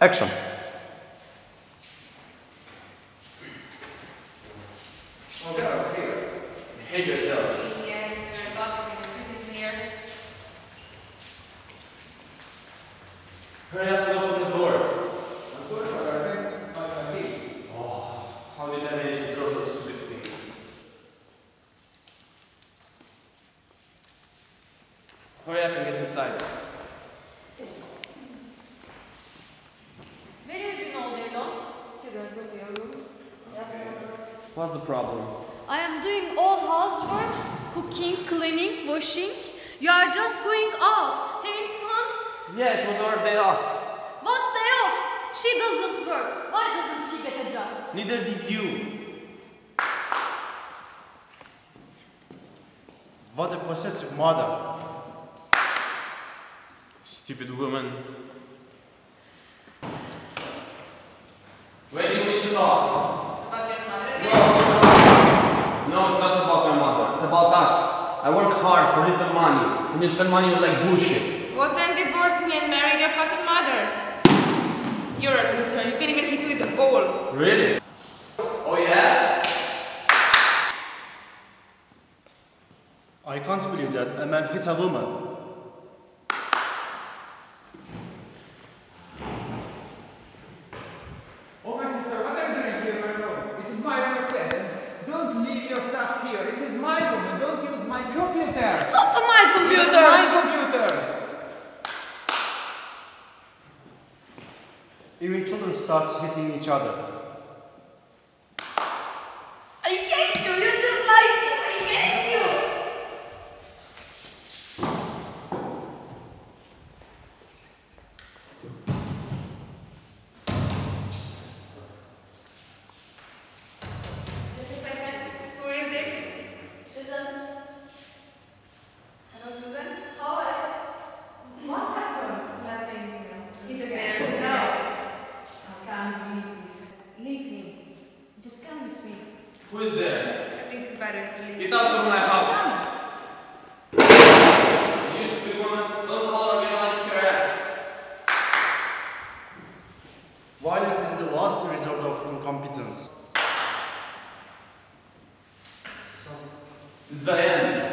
Action. Behave yourself. Yeah, it's very possible. The truth is here. Hurry up and open the door. I'm sorry, but I think I can leave. Oh, how did I manage to throw such stupid things? Hurry up and get inside. Where have you been all day long? What's the problem? I am doing all housework, cooking, cleaning, washing. You are just going out, having fun. Yeah, it was our day off. What day off? She doesn't work. Why doesn't she get a job? Neither did you. What a possessive mother. Stupid woman. When do you need to talk? About your mother? No, it's not about my mother. It's about us. I work hard for little money, and you spend money on like bullshit. Well, then divorce me and marry your fucking mother. You're a loser. You can't even hit me with a ball. Really? Oh yeah? I can't believe that a man hit a woman. is starts hitting each other. Who is there? I think it's better if you leave. Get out of my house. You stupid woman. Don't call her again or I'll kick your ass. Violence is the last resort of incompetence. This is Diana.